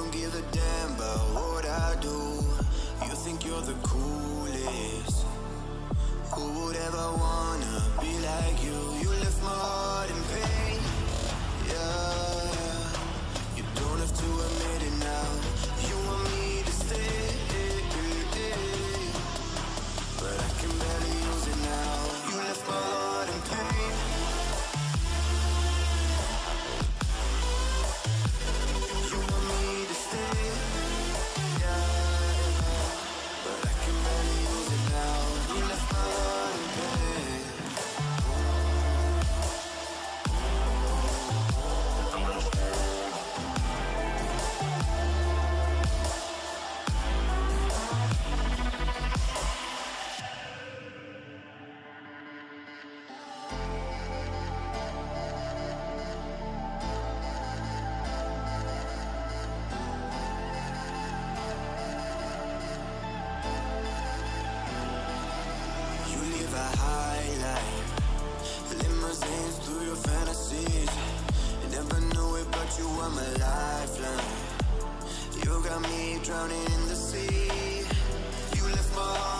don't give a damn about what I do. You think you're the coolest. Who would ever wanna be like you? You left my heart in pain, yeah. you were my lifeline You got me drowning in the sea You left my heart.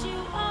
you